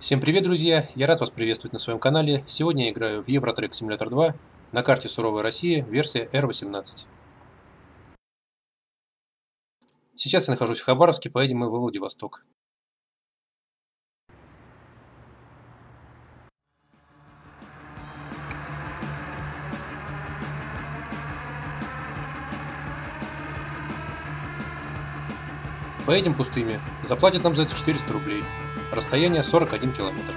Всем привет, друзья! Я рад вас приветствовать на своем канале. Сегодня я играю в Евротрек Simulator 2 на карте Суровая Россия, версия R18. Сейчас я нахожусь в Хабаровске, поедем мы во Владивосток. Поедем пустыми. Заплатят нам за это 400 рублей. Расстояние 41 километр.